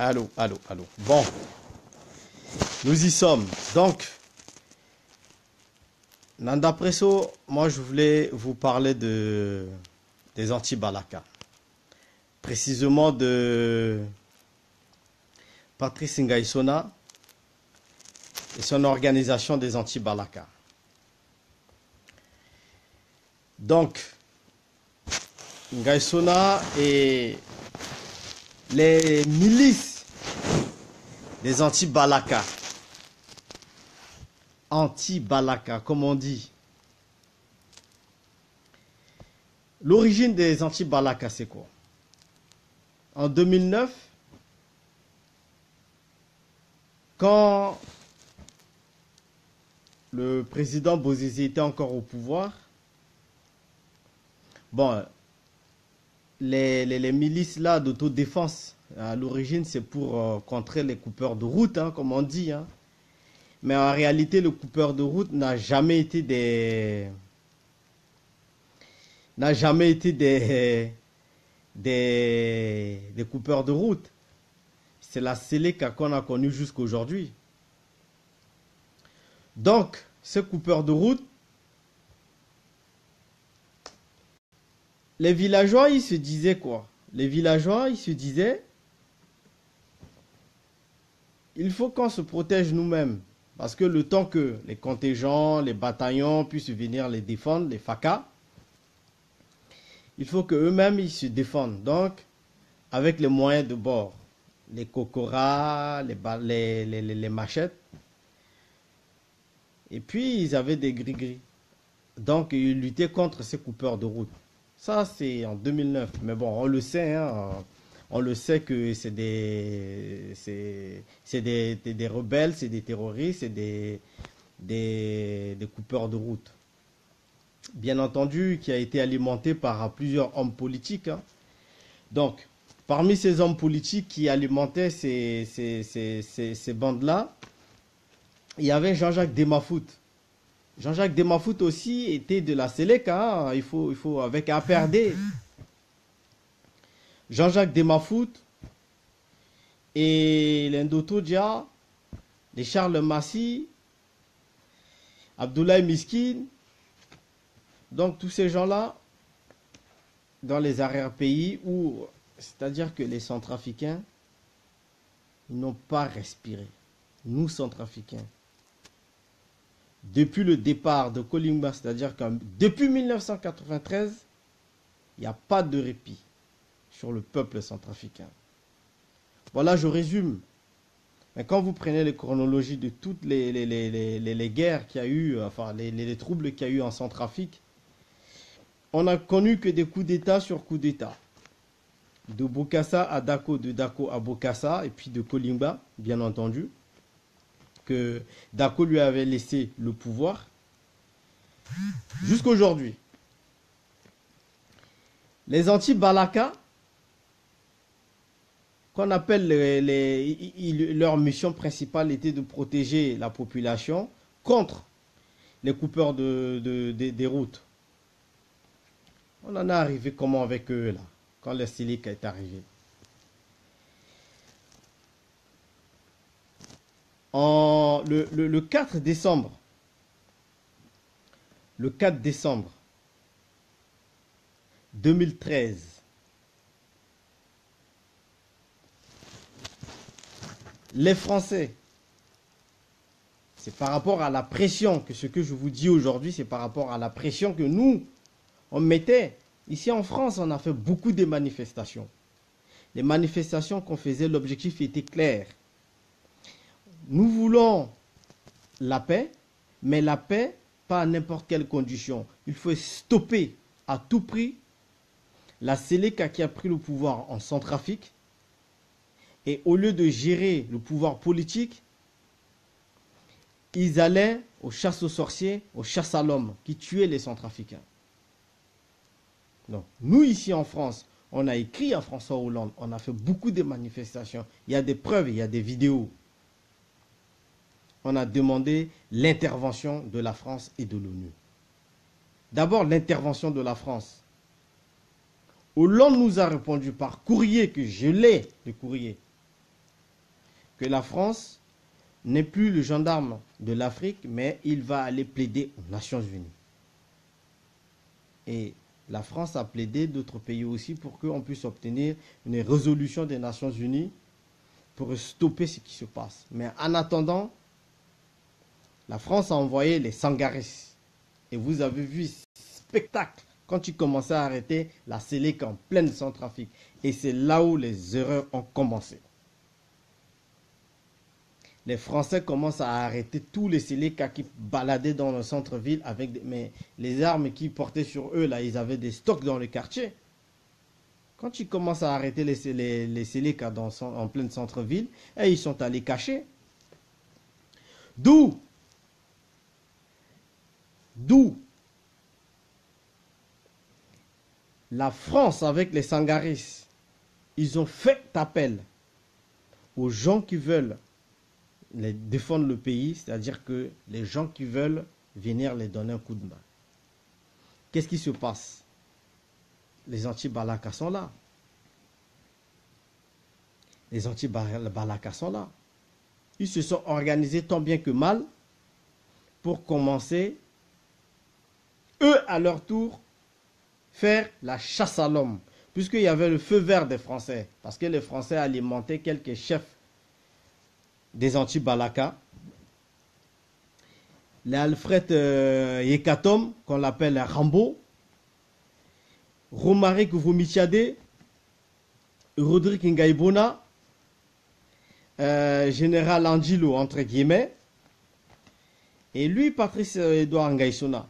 Allô, allô, allô. Bon. Nous y sommes. Donc, Nanda Presso, moi je voulais vous parler de, des anti-Balaka. Précisément de Patrice Ngaïsona et son organisation des anti-Balaka. Donc, Ngaïsona et les milices des anti-Balaka. Anti-Balaka, comme on dit. L'origine des anti-Balaka, c'est quoi? En 2009, quand le président Bozizé était encore au pouvoir, bon, les, milices là d'autodéfense, à l'origine, c'est pour euh, contrer les coupeurs de route, hein, comme on dit. Hein. Mais en réalité, le coupeur de route n'a jamais été des n'a jamais été des, des, des coupeurs de route. C'est la Séléka qu'on a connue jusqu'aujourd'hui. Donc, ce coupeur de route, les villageois, ils se disaient quoi? Les villageois, ils se disaient, il faut qu'on se protège nous-mêmes. Parce que le temps que les contingents, les bataillons puissent venir les défendre, les FACA, il faut qu'eux-mêmes ils se défendent. Donc, avec les moyens de bord, les cocoras, les, machettes. Et puis, ils avaient des gris-gris. Donc, ils luttaient contre ces coupeurs de route. Ça, c'est en 2009. Mais bon, on le sait, hein, on le sait que c'est des, rebelles, c'est des terroristes, c'est des, des, coupeurs de route. Bien entendu, qui a été alimenté par plusieurs hommes politiques. Hein. Donc, parmi ces hommes politiques qui alimentaient ces bandes-là, il y avait Jean-Jacques Demafout. Jean-Jacques Demafout aussi était de la Séléka, hein. il, faut, il faut, avec APRD. Jean-Jacques Demafout et l'Indoto Dia, les Charles Massy, Abdoulaye Miskin. Donc tous ces gens-là, dans les arrière-pays, où, c'est-à-dire que les Centrafricains n'ont pas respiré. Nous, Centrafricains, depuis le départ de Kolimba, c'est-à-dire que depuis 1993, il n'y a pas de répit sur le peuple centrafricain. Voilà, je résume. Mais quand vous prenez les chronologies de toutes les, les, guerres qu'il y a eu, enfin les, troubles qu'il y a eu en Centrafrique, on n'a connu que des coups d'État sur coups d'État. De Bokassa à Dako, de Dako à Bokassa, et puis de Kolimba, bien entendu que Dako lui avait laissé le pouvoir jusqu'aujourd'hui. Les anti-Balaka, qu'on appelle les, leur mission principale était de protéger la population contre les coupeurs de, des routes. On en est arrivé comment avec eux là, quand le silic est arrivé? en, le, 4 décembre, le 4 décembre 2013, les Français, c'est par rapport à la pression que ce que je vous dis aujourd'hui, c'est par rapport à la pression que nous, on mettait. Ici en France, on a fait beaucoup de manifestations. Les manifestations qu'on faisait, l'objectif était clair nous voulons la paix, mais la paix, pas à n'importe quelle condition. Il faut stopper à tout prix la Séléka qui a pris le pouvoir en Centrafrique. Et au lieu de gérer le pouvoir politique, ils allaient aux chasses aux sorciers, aux chasses à l'homme, qui tuaient les Centrafricains. Donc, nous, ici en France, on a écrit à François Hollande, on a fait beaucoup de manifestations. Il y a des preuves, il y a des vidéos on a demandé l'intervention de la France et de l'ONU. D'abord, l'intervention de la France. Hollande nous a répondu par courrier, que je l'ai, le courrier. Que la France n'est plus le gendarme de l'Afrique, mais il va aller plaider aux Nations Unies. Et la France a plaidé d'autres pays aussi pour qu'on puisse obtenir une résolution des Nations Unies pour stopper ce qui se passe. Mais en attendant, la France a envoyé les Sangaris. Et vous avez vu ce spectacle quand tu commençais à arrêter la Sélec en pleine Centrafrique. Et c'est là où les erreurs ont commencé. Les Français commencent à arrêter tous les Séléka qui baladaient dans le centre-ville avec des, mais les armes qu'ils portaient sur eux, là, ils avaient des stocks dans le quartier. Quand tu commences à arrêter les, les, les dans, en pleine centre-ville, et eh, ils sont allés cacher. D'où? D'où? La France avec les Sangaris, ils ont fait appel aux gens qui veulent défendre le pays, c'est-à-dire que les gens qui veulent venir les donner un coup de main. Qu'est-ce qui se passe? Les anti-Balaka sont là. Les anti-Balaka sont là. Ils se sont organisés tant bien que mal pour commencer, eux à leur tour, faire la chasse à l'homme, puisqu'il y avait le feu vert des Français, parce que les Français alimentaient quelques chefs des anti-Balaka, l'Alfred euh, Yekatom, qu'on l'appelle Rambo, Romaric Vomichade, Rodrigue Ngaibona, euh, Général Angilo, entre guillemets, et lui, Patrice Edouard Ngaïsona.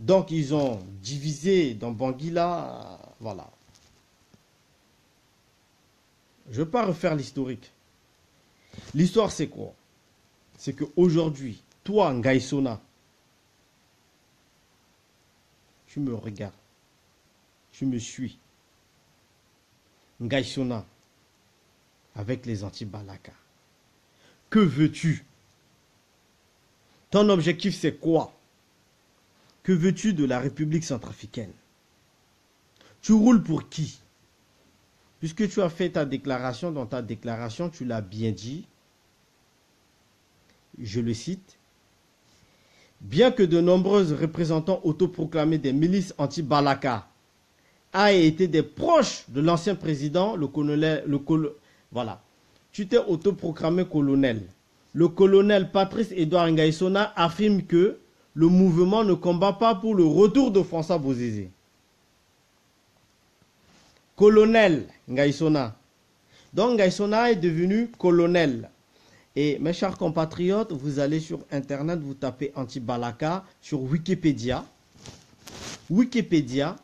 Donc, ils ont divisé dans Bangila, voilà. Je ne veux pas refaire l'historique. L'histoire, c'est quoi? C'est qu'aujourd'hui, toi, Ngaïsona, tu me regardes, tu me suis. Ngaïsona, avec les anti-Balaka. Que veux-tu? Ton objectif, c'est quoi? Que veux-tu de la République centrafricaine? Tu roules pour qui? Puisque tu as fait ta déclaration, dans ta déclaration, tu l'as bien dit, je le cite, bien que de nombreux représentants autoproclamés des milices anti-Balaka aient été des proches de l'ancien président, le colonel, le voilà, tu t'es autoproclamé colonel. Le colonel Patrice Edouard Ngaïsona affirme que le mouvement ne combat pas pour le retour de François Bozizé colonel Ngaïsona. Donc Ngaïsona est devenu colonel. Et mes chers compatriotes, vous allez sur Internet, vous tapez anti-Balaka sur Wikipédia. Wikipédia,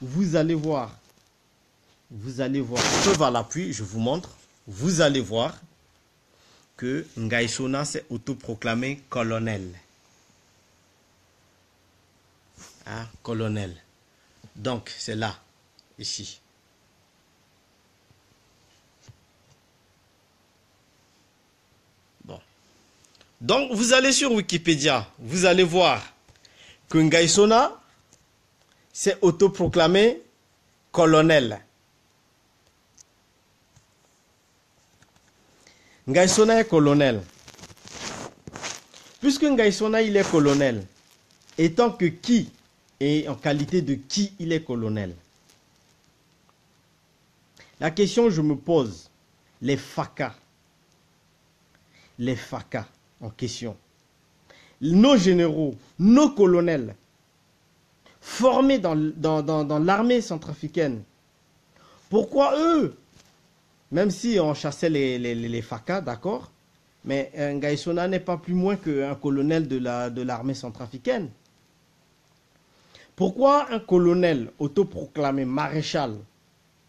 vous allez voir. Vous allez voir, preuve à l'appui, je vous montre. Vous allez voir que Ngaïsona s'est autoproclamé colonel. Ah, colonel. Donc, c'est là, ici. Donc, vous allez sur Wikipédia, vous allez voir que Ngaïsona s'est autoproclamé colonel. Ngaïsona est colonel. Puisque Ngaïsona il est colonel, étant que qui et en qualité de qui il est colonel La question que je me pose, les FACA, les FACA, en question. Nos généraux, nos colonels, formés dans, l'armée centrafricaine, pourquoi eux Même si on chassait les, les, FACA, d'accord mais un Gaïsona n'est pas plus moins qu'un colonel de l'armée centrafricaine. Pourquoi un colonel autoproclamé maréchal?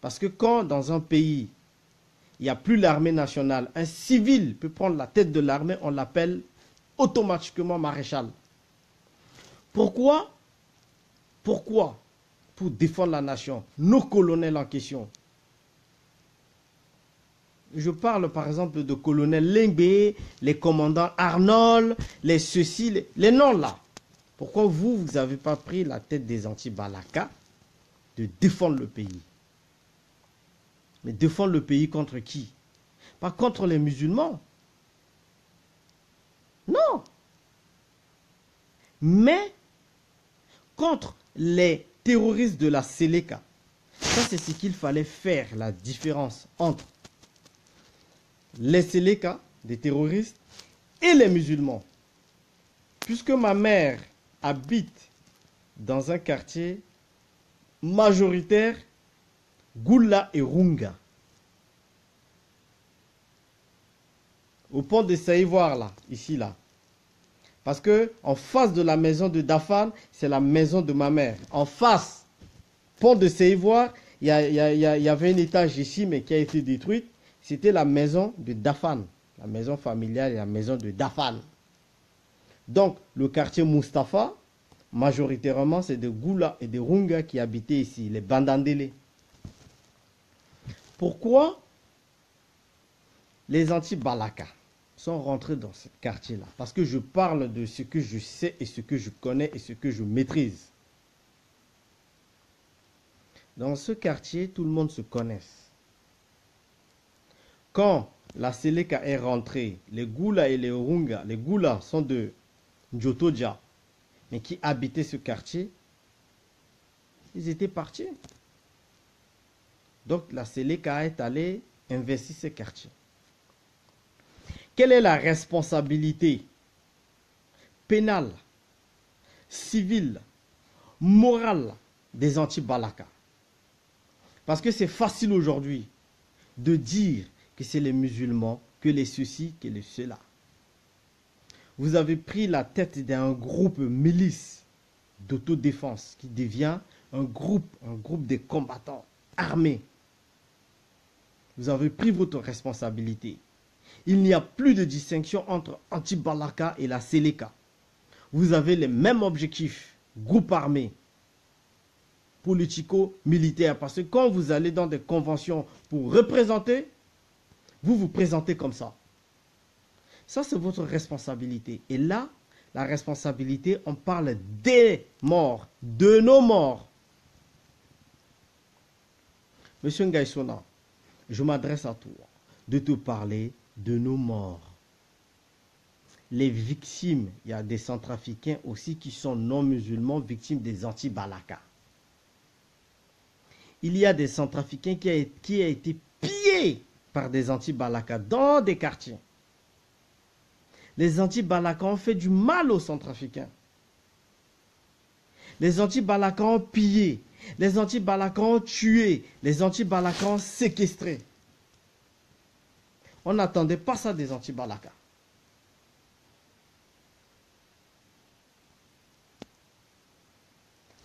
Parce que quand dans un pays il n'y a plus l'armée nationale. Un civil peut prendre la tête de l'armée, on l'appelle automatiquement maréchal. Pourquoi? Pourquoi? Pour défendre la nation. Nos colonels en question. Je parle par exemple de colonel Lengbe, les commandants Arnold, les ceci, les, noms là. Pourquoi vous, vous n'avez pas pris la tête des anti-Balaka de défendre le pays? Mais défendre le pays contre qui? Pas contre les musulmans. Non. Mais contre les terroristes de la Seleka. Ça, c'est ce qu'il fallait faire, la différence entre les Seleka, des terroristes, et les musulmans. Puisque ma mère habite dans un quartier majoritaire, Goula et Runga. Au pont de Saïvoire, là, ici, là. Parce que en face de la maison de Dafan, c'est la maison de ma mère. En face, pont de Saïvoire, il y, avait un étage ici, mais qui a été détruit. C'était la maison de Dafan, la maison familiale et la maison de Dafan. Donc, le quartier Mustapha, majoritairement, c'est de Goula et de Runga qui habitaient ici, les Bandandélé. Pourquoi les anti-Balaka sont rentrés dans ce quartier-là? Parce que je parle de ce que je sais et ce que je connais et ce que je maîtrise. Dans ce quartier, tout le monde se connaît. Quand la Seleka est rentrée, les Goula et les Runga, les Goula sont de Njotoja, mais qui habitaient ce quartier, ils étaient partis. Donc la Seleka est allée investir ce quartier. Quelle est la responsabilité pénale, civile, morale des anti-Balaka? Parce que c'est facile aujourd'hui de dire que c'est les musulmans, que les ceci, que les cela. Vous avez pris la tête d'un groupe milice d'autodéfense qui devient un groupe, un groupe de combattants armés. Vous avez pris votre responsabilité. Il n'y a plus de distinction entre Anti-Balaka et la Seleka. Vous avez les mêmes objectifs, groupe armé, politico-militaire. Parce que quand vous allez dans des conventions pour représenter, vous vous présentez comme ça. Ça, c'est votre responsabilité. Et là, la responsabilité, on parle des morts, de nos morts. Monsieur Ngaïsona, je m'adresse à toi de te parler de nos morts. Les victimes, il y a des centrafricains aussi qui sont non musulmans, victimes des anti-Balaka. Il y a des centrafricains qui ont qui a été pillés par des anti-Balaka dans des quartiers. Les anti-Balaka ont fait du mal aux centrafricains. Les anti-Balaka ont pillé. Les anti-Balaka ont tué. Les anti-Balaka ont séquestré. On n'attendait pas ça des anti-Balaka.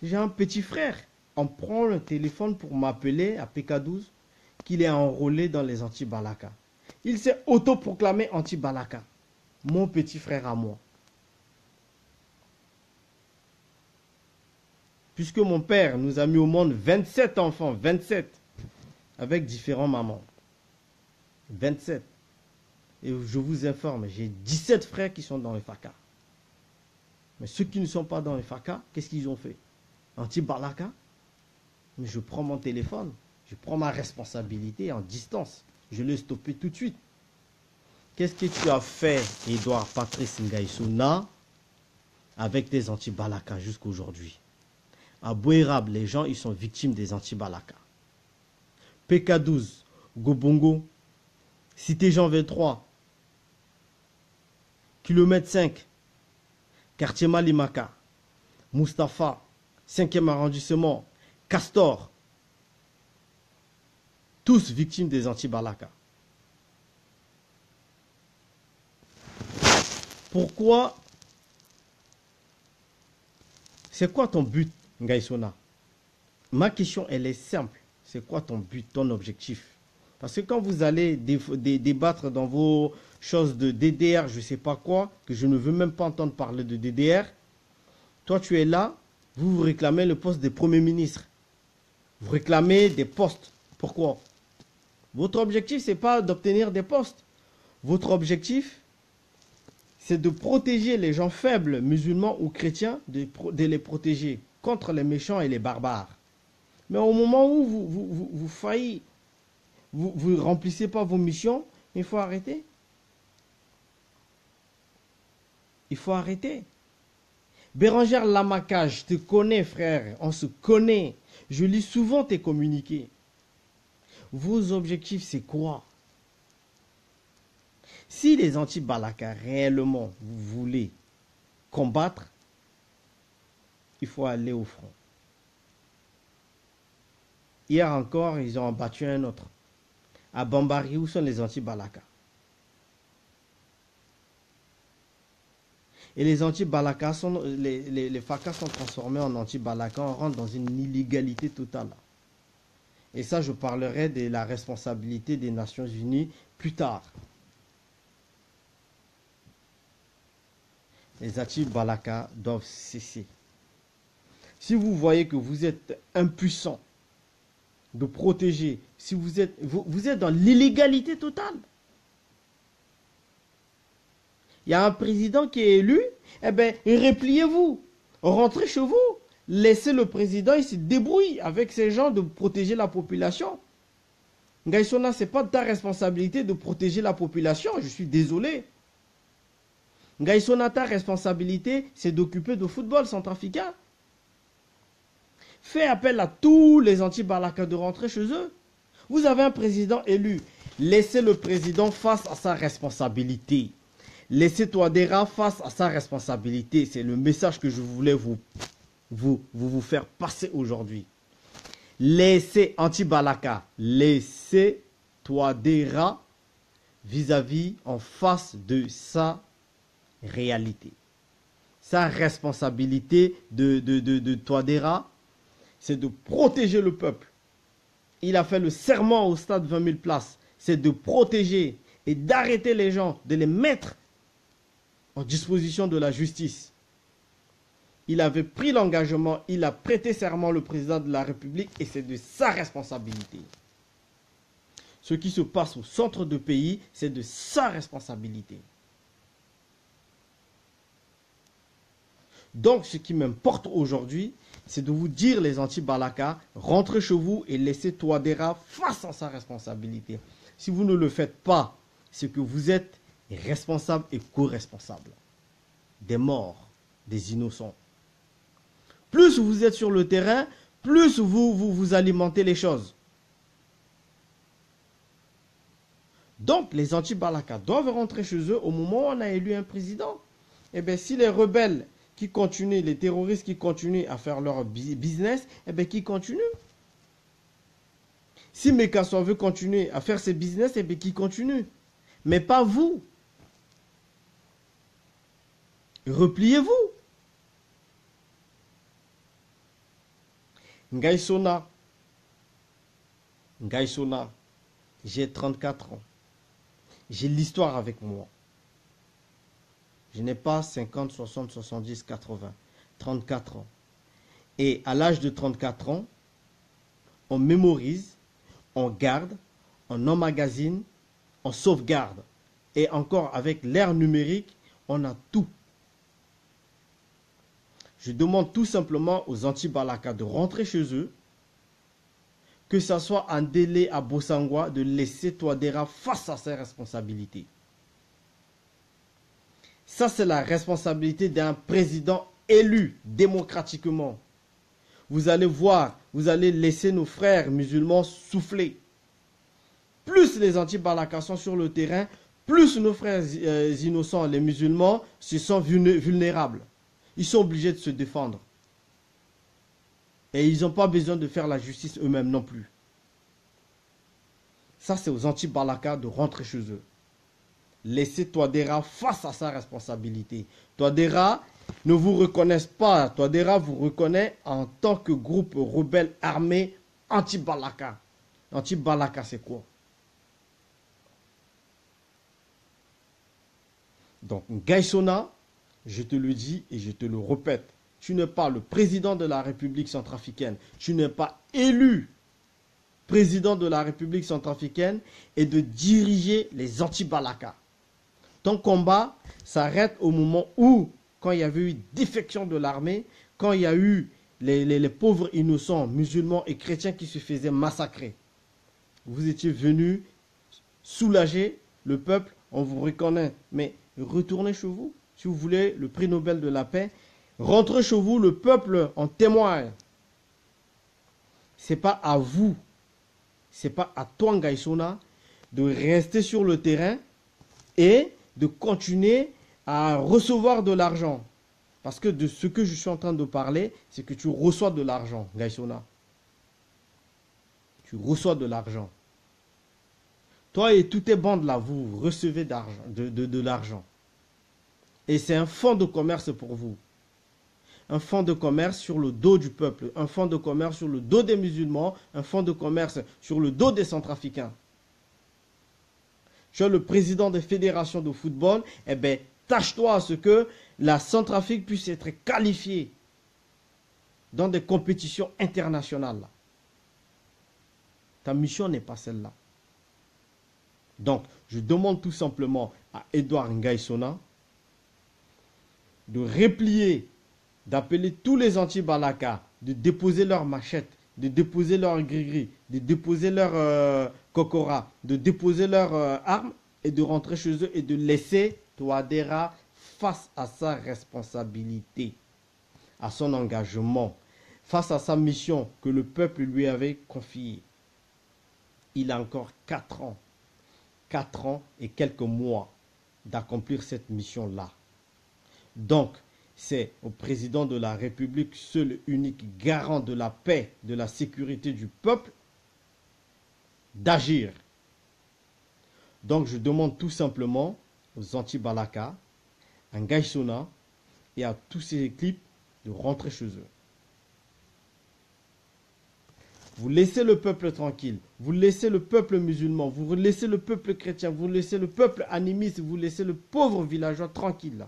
J'ai un petit frère. On prend le téléphone pour m'appeler à PK12 qu'il est enrôlé dans les anti-Balaka. Il s'est autoproclamé anti-Balaka. Mon petit frère à moi. Puisque mon père nous a mis au monde 27 enfants, 27, avec différents mamans. 27. Et je vous informe, j'ai 17 frères qui sont dans les FACA. Mais ceux qui ne sont pas dans les FACA, qu'est-ce qu'ils ont fait? Anti-Balaka Mais je prends mon téléphone, je prends ma responsabilité en distance. Je l'ai stoppé tout de suite. Qu'est-ce que tu as fait, Edouard Patrice Ngaïsouna, avec des anti-Balaka jusqu'à aujourd'hui À Bouérab, les gens, ils sont victimes des anti-Balaka. PK12, Gobongo, Cité Jean 23, kilomètre 5, quartier Malimaka, Mustapha, 5e arrondissement, Castor, tous victimes des anti-Balaka. Pourquoi? C'est quoi ton but, Ngaïsona Ma question, elle est simple. C'est quoi ton but, ton objectif? Parce que quand vous allez débattre dans vos choses de DDR, je ne sais pas quoi, que je ne veux même pas entendre parler de DDR, toi tu es là, vous vous réclamez le poste de Premier ministre. Vous réclamez des postes. Pourquoi? Votre objectif, ce n'est pas d'obtenir des postes. Votre objectif, c'est de protéger les gens faibles, musulmans ou chrétiens, de, les protéger contre les méchants et les barbares. Mais au moment où vous, vous, vous, faillez, vous ne remplissez pas vos missions, Il faut arrêter. Il faut arrêter. Bérangère Lamaka, je te connais, frère. On se connaît. Je lis souvent tes communiqués. Vos objectifs, c'est quoi? Si les anti-Balaka, réellement, vous voulez combattre, il faut aller au front. Hier encore, ils ont battu un autre. À Bambari, où sont les anti-Balaka? Et les anti-Balaka, sont, les, les, sont transformés en anti-Balaka, on rentre dans une illégalité totale. Et ça, je parlerai de la responsabilité des Nations Unies plus tard. Les anti-Balaka doivent cesser. Si vous voyez que vous êtes impuissant de protéger, si vous êtes, vous, êtes dans l'illégalité totale, il y a un président qui est élu, eh bien, repliez-vous, rentrez chez vous, laissez le président, il se débrouille avec ces gens de protéger la population. Ngaïsona, ce n'est pas ta responsabilité de protéger la population, je suis désolé. Ngaïsona, ta responsabilité, c'est d'occuper de football centrafricain. Fais appel à tous les anti-Balaka de rentrer chez eux. Vous avez un président élu. Laissez le président face à sa responsabilité. Laissez Toadera face à sa responsabilité. C'est le message que je voulais vous, faire passer aujourd'hui. Laissez Anti-Balaka, laissez Toadera vis-à-vis en face de sa réalité. Sa responsabilité de, de, de, c'est de protéger le peuple. Il a fait le serment au stade 20 000 places. C'est de protéger et d'arrêter les gens, de les mettre en disposition de la justice. Il avait pris l'engagement, il a prêté serment le président de la République et c'est de sa responsabilité. Ce qui se passe au centre de pays, c'est de sa responsabilité. Donc, ce qui m'importe aujourd'hui, c'est de vous dire, les anti-Balaka, rentrez chez vous et laissez Touadéra face à sa responsabilité. Si vous ne le faites pas, c'est que vous êtes responsable et co-responsable des morts, des innocents. Plus vous êtes sur le terrain, plus vous vous, vous alimentez les choses. Donc, les anti-Balaka doivent rentrer chez eux au moment où on a élu un président. Eh bien, si les rebelles qui continuent, les terroristes qui continuent à faire leur business, eh bien, qui continuent. Si Mekasso veut continuer à faire ses business, eh bien, qui continue. Mais pas vous. Repliez-vous. Ngaïsona. Ngaïsona. J'ai 34 ans. J'ai l'histoire avec moi. Je n'ai pas 50, 60, 70, 80. 34 ans. Et à l'âge de 34 ans, on mémorise, on garde, on emmagasine, on sauvegarde. Et encore avec l'ère numérique, on a tout. Je demande tout simplement aux anti-Balaka de rentrer chez eux, que ce soit un délai à Bossangwa, de laisser Touadéra face à ses responsabilités. Ça, c'est la responsabilité d'un président élu démocratiquement. Vous allez voir, vous allez laisser nos frères musulmans souffler. Plus les anti-Balaka sont sur le terrain, plus nos frères euh, innocents, les musulmans, se sont vulnérables. Ils sont obligés de se défendre. Et ils n'ont pas besoin de faire la justice eux-mêmes non plus. Ça, c'est aux anti-Balaka de rentrer chez eux. Laissez Toadera face à sa responsabilité. Toadera ne vous reconnaissent pas. Toadera vous reconnaît en tant que groupe rebelle armé anti-Balaka. Anti-Balaka, c'est quoi? Donc, Gaïsona, je te le dis et je te le répète, tu n'es pas le président de la République centrafricaine, tu n'es pas élu président de la République centrafricaine et de diriger les anti-Balaka. Ton combat s'arrête au moment où, quand il y avait eu défection de l'armée, quand il y a eu les, pauvres innocents musulmans et chrétiens qui se faisaient massacrer. Vous étiez venus soulager le peuple, on vous reconnaît. Mais retournez chez vous. Si vous voulez le prix Nobel de la paix, rentrez chez vous, le peuple en témoigne. C'est pas à vous, c'est pas à toi, Ngaïsona, de rester sur le terrain et de continuer à recevoir de l'argent. Parce que de ce que je suis en train de parler, c'est que tu reçois de l'argent, Gaïsona. Tu reçois de l'argent. Toi et tous tes bandes là, vous recevez de, de l'argent. Et c'est un fonds de commerce pour vous. Un fonds de commerce sur le dos du peuple, un fonds de commerce sur le dos des musulmans, un fonds de commerce sur le dos des centrafricains. Tu es le président des fédérations de football, eh bien, tâche-toi à ce que la Centrafrique puisse être qualifiée dans des compétitions internationales. Ta mission n'est pas celle-là. Donc, je demande tout simplement à Edouard Ngaïsona de replier, d'appeler tous les anti-Balaka, de déposer leurs machettes, de déposer leurs gris-gris, de déposer leurs euh, kokora, de déposer leurs euh, armes et de rentrer chez eux et de laisser Touadéra face à sa responsabilité, à son engagement, face à sa mission que le peuple lui avait confiée. Il a encore quatre ans, quatre ans et quelques mois d'accomplir cette mission-là. Donc, c'est au président de la République, seul unique garant de la paix, de la sécurité du peuple, d'agir. Donc, je demande tout simplement aux anti-Balaka, à Ngaïsona et à tous ces équipes de rentrer chez eux. Vous laissez le peuple tranquille, vous laissez le peuple musulman, vous laissez le peuple chrétien, vous laissez le peuple animiste, vous laissez le pauvre villageois tranquille.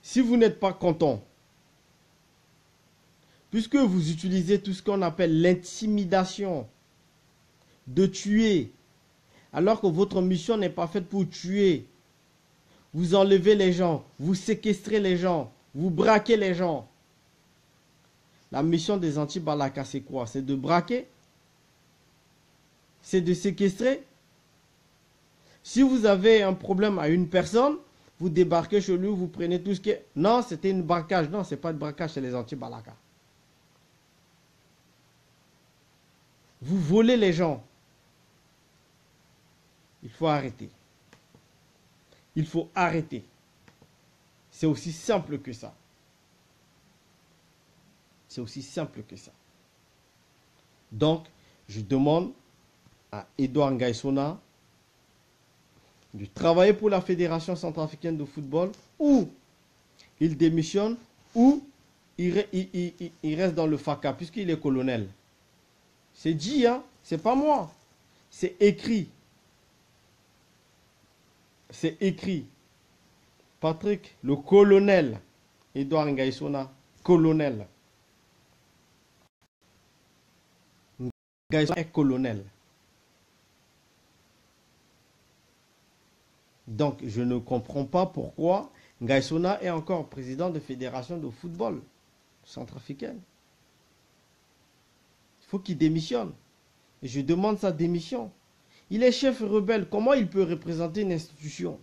Si vous n'êtes pas content, puisque vous utilisez tout ce qu'on appelle l'intimidation, de tuer, alors que votre mission n'est pas faite pour tuer. Vous enlevez les gens, vous séquestrez les gens, vous braquez les gens. La mission des anti-Balaka, c'est quoi? C'est de braquer? C'est de séquestrer? Si vous avez un problème à une personne, vous débarquez chez lui, vous prenez tout ce qui est... Non, c'était une braquage. Non, c'est pas de braquage, c'est les anti-Balaka. Vous volez les gens. Il faut arrêter. Il faut arrêter. C'est aussi simple que ça. C'est aussi simple que ça. Donc, je demande à Edouard Ngaïsona de travailler pour la Fédération centrafricaine de football ou il démissionne ou il, reste dans le FACA puisqu'il est colonel. C'est dit, hein? c'est pas moi. C'est écrit c'est écrit. Patrick, le colonel, Edouard Ngaïsona, colonel. Ngaïsona est colonel. Donc, je ne comprends pas pourquoi Ngaïsona est encore président de fédération de football centrafricaine. Faut qu'il démissionne. Je demande sa démission. Il est chef rebelle. Comment il peut représenter une institution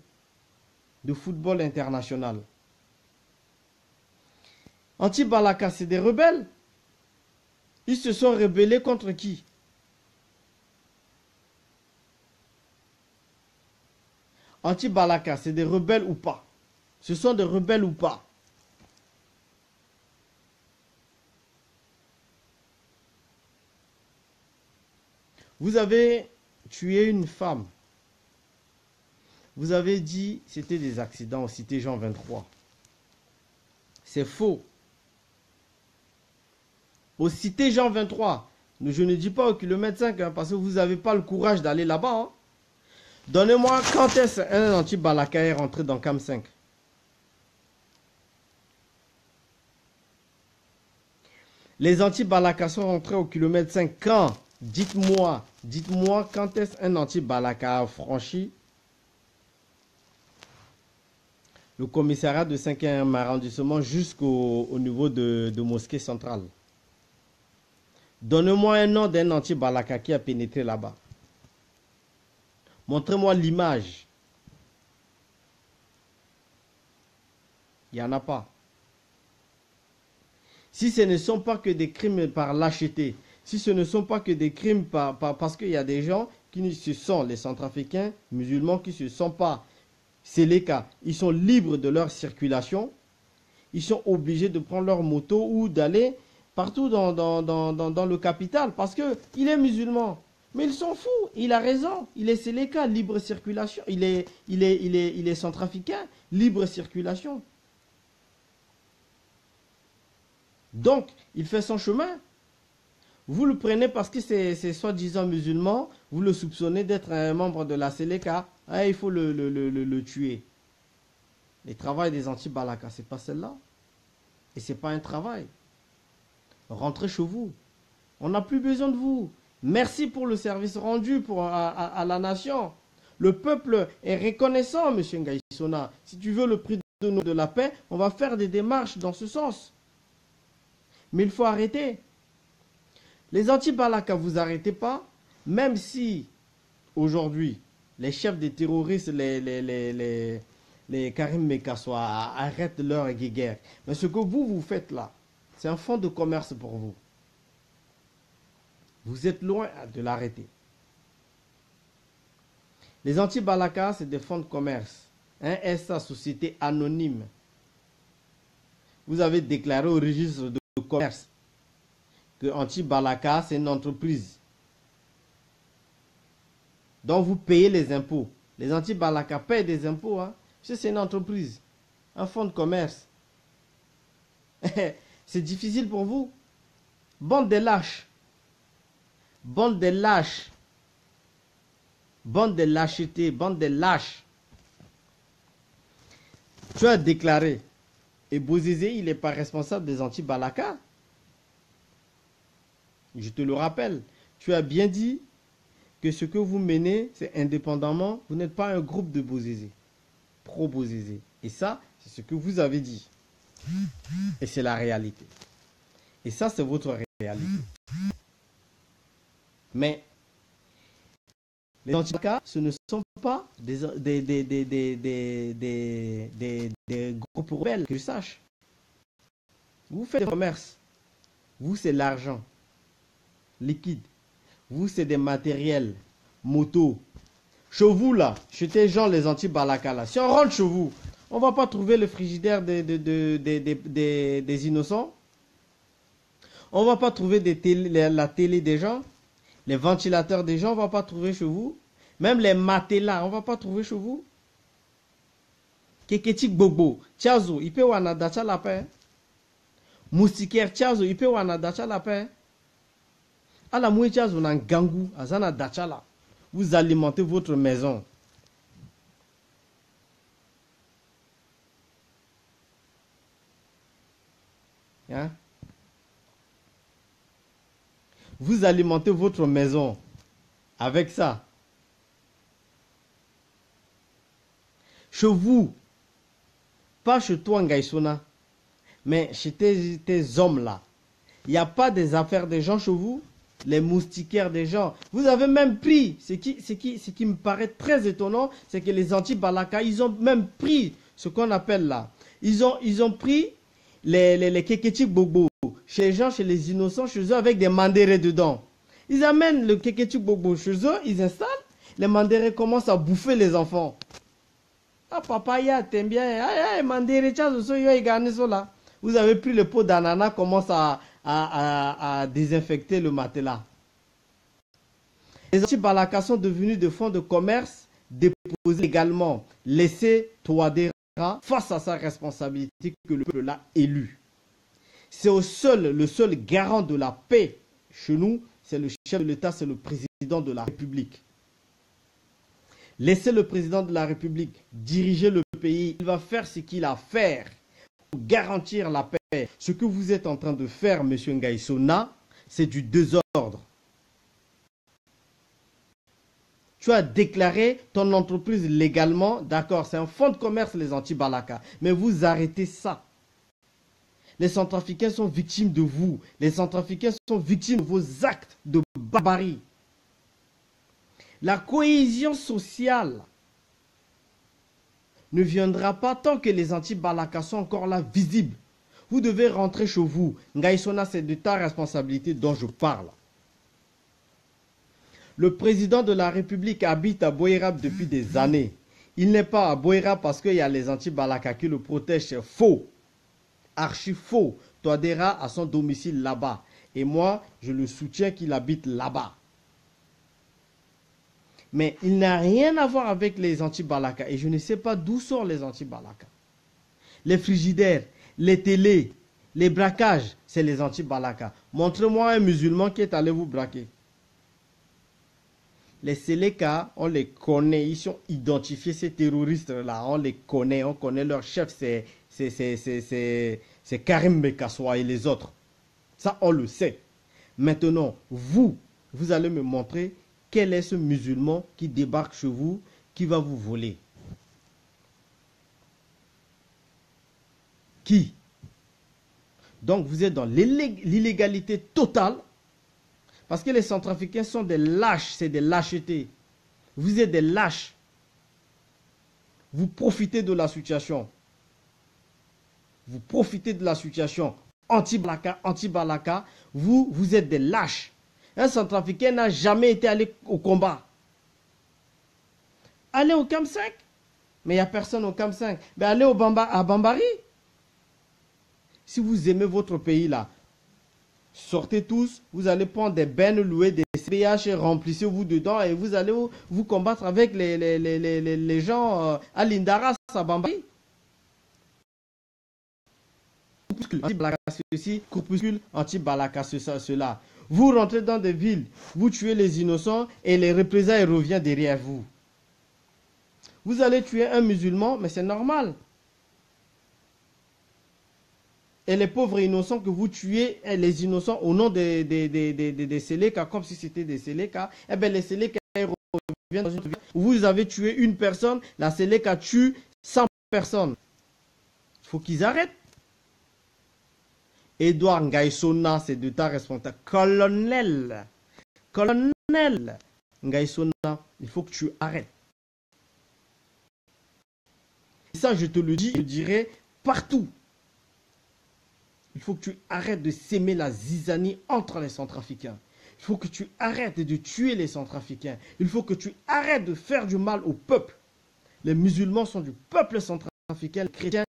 de football international? Anti-Balaka, c'est des rebelles. Ils se sont rebellés contre qui? Anti-Balaka, c'est des rebelles ou pas? Ce sont des rebelles ou pas? Vous avez tuer une femme. Vous avez dit c'était des accidents au cité Jean 23. C'est faux. Au cité Jean 23, je ne dis pas au kilomètre 5 hein, parce que vous n'avez pas le courage d'aller là-bas. Hein. Donnez-moi quand est-ce un anti-Balaka est rentré dans Cam 5 Les anti-Balaka sont rentrés au kilomètre 5 quand? Dites-moi, dites-moi quand est-ce un anti-Balaka a franchi le commissariat de 5e arrondissement jusqu'au niveau de, de mosquée centrale. Donnez-moi un nom d'un anti-Balaka qui a pénétré là-bas. Montrez-moi l'image. Il n'y en a pas. Si ce ne sont pas que des crimes par lâcheté, si ce ne sont pas que des crimes par, parce qu'il y a des gens qui se sont, les centrafricains musulmans, qui ne se sont pas, c'est les cas, ils sont libres de leur circulation, ils sont obligés de prendre leur moto ou d'aller partout dans, dans, le capital parce qu'il est musulman. Mais ils s'en fout, il a raison, il est Séléka, libre circulation, il est, il est, il est centrafricain, libre circulation. Donc, il fait son chemin. Vous le prenez parce que c'est soi-disant musulman, vous le soupçonnez d'être un membre de la Séléka, ah, il faut le, tuer. Le travail des anti-Balaka, c'est pas celle-là. Et c'est pas un travail. Rentrez chez vous. On n'a plus besoin de vous. Merci pour le service rendu pour, à, la nation. Le peuple est reconnaissant, M. Ngaïsona. Si tu veux le prix de, de la paix, on va faire des démarches dans ce sens. Mais il faut arrêter. Les anti-Balaka, vous arrêtez pas, même si aujourd'hui, les chefs des terroristes, les, les, Karim Mekassoa arrêtent leur guerre. Mais ce que vous, vous faites là, c'est un fonds de commerce pour vous. Vous êtes loin de l'arrêter. Les anti-Balaka, c'est des fonds de commerce. Un SA, société anonyme. Vous avez déclaré au registre de commerce que Anti-Balaka, c'est une entreprise. dont vous payez les impôts. Les anti-Balaka payent des impôts. Hein? C'est une entreprise, un fonds de commerce. c'est difficile pour vous. Bande de lâches. Bande de lâches. Bande de lâcheté, bande de lâches. Tu as déclaré et Bozizé, il n'est pas responsable des anti-Balaka. Je te le rappelle. Tu as bien dit que ce que vous menez, c'est indépendamment. Vous n'êtes pas un groupe de Bozizé, pro-Bozizé. Et ça, c'est ce que vous avez dit. Et c'est la réalité. Et ça, c'est votre réalité. Mais les anti-Balaka, ce ne sont pas des, groupes rebelles, que je sache. Vous faites du commerce. Vous, c'est l'argent liquide. Vous, c'est des matériels, motos. Chez vous, là, chez gens, les anti-balaka, là, si on rentre chez vous, on va pas trouver le frigidaire des, des, innocents. On va pas trouver la télé des gens, les ventilateurs des gens, on va pas trouver chez vous. Même les matelas, on va pas trouver chez vous. Keketik bobo, tiazo, ipe wana dacha la paix. Moustiquaire tiazo, ipe wana dacha la paix. Ala moué tiazo nan gangu, azana dacha la. Vous alimentez votre maison. Hein? Vous alimentez votre maison avec ça. Chez vous, pas chez toi, Ngaïsona, mais chez tes, hommes là. Il n'y a pas des affaires des gens chez vous, les moustiquaires des gens. Vous avez même pris, ce qui, ce qui, ce qui me paraît très étonnant, c'est que les anti-balaka, ils ont même pris ce qu'on appelle là. Ils ont, ils ont pris les, les, les bobo chez les gens, chez les innocents, chez eux, avec des mandérés dedans. Ils amènent le keketik bobo chez eux, ils installent, les mandérés commencent à bouffer les enfants. Ah, papa, ya, t'aimes bien. Ah, là. Vous avez pris le pot d'ananas, commence à, à, désinfecter le matelas. Les sont devenus de fonds de commerce déposés également. Laissez Touadéra face à sa responsabilité que le peuple l'a élu. C'est au seul, le seul garant de la paix chez nous, c'est le chef de l'État, c'est le président de la République. Laissez le président de la République diriger le pays. Il va faire ce qu'il a à faire garantir la paix. Ce que vous êtes en train de faire, M. Ngaïsona, c'est du désordre. Tu as déclaré ton entreprise légalement, d'accord, c'est un fonds de commerce les anti-Balaka, mais vous arrêtez ça. Les Centrafricains sont victimes de vous. Les Centrafricains sont victimes de vos actes de barbarie. La cohésion sociale ne viendra pas tant que les anti-Balaka sont encore là visibles. Vous devez rentrer chez vous. Ngaïsona, c'est de ta responsabilité dont je parle. Le président de la République habite à Boïrab depuis des années. Il n'est pas à Boïrab parce qu'il y a les anti-Balaka qui le protègent. C'est faux. Archi faux. Toadera a son domicile là-bas. Et moi, je le soutiens qu'il habite là-bas. Mais il n'a rien à voir avec les anti-Balaka. Et je ne sais pas d'où sortent les anti-Balaka. Les frigidaires, les télés, les braquages, c'est les anti-Balaka. Montrez-moi un musulman qui est allé vous braquer. Les Seleka, on les connaît, ils sont identifiés, ces terroristes-là, on les connaît, on connaît leur chef, c'est Karim Bekassoua et les autres. Ça, on le sait. Maintenant, vous, vous allez me montrer quel est ce musulman qui débarque chez vous, qui va vous voler? Qui? Donc vous êtes dans l'illégalité totale parce que les Centrafricains sont des lâches, c'est des lâchetés. Vous êtes des lâches. Vous profitez de la situation. Vous profitez de la situation anti-Balaka, anti-Balaka. Vous, vous êtes des lâches. Un Centrafricain n'a jamais été allé au combat. Allez au Camp 5. Mais il n'y a personne au Camp 5. Mais allez au Bamba, à Bambari. Si vous aimez votre pays là, sortez tous, vous allez prendre des bennes, louer des CBH remplissez-vous dedans et vous allez vous combattre avec les, gens euh, à Lindaras, à Bambari. Anti-Balaka ceci, corpuscule anti-Balaka cela. Vous rentrez dans des villes, vous tuez les innocents et les représailles reviennent derrière vous. Vous allez tuer un musulman, mais c'est normal. Et les pauvres innocents que vous tuez, eh, les innocents au nom des, des, des, comme si c'était des Séléka, eh bien les Séléka reviennent dans une ville vous avez tué une personne, la Séléka tue 100 personnes. Il faut qu'ils arrêtent. Edouard Ngaïsona, c'est de ta responsabilité. Colonel, colonel Ngaïsona, il faut que tu arrêtes. Et ça, je te le dis, je le dirai partout. Il faut que tu arrêtes de s'aimer la zizanie entre les centrafricains. Il faut que tu arrêtes de tuer les centrafricains. Il faut que tu arrêtes de faire du mal au peuple. Les musulmans sont du peuple centrafricain, les chrétiens,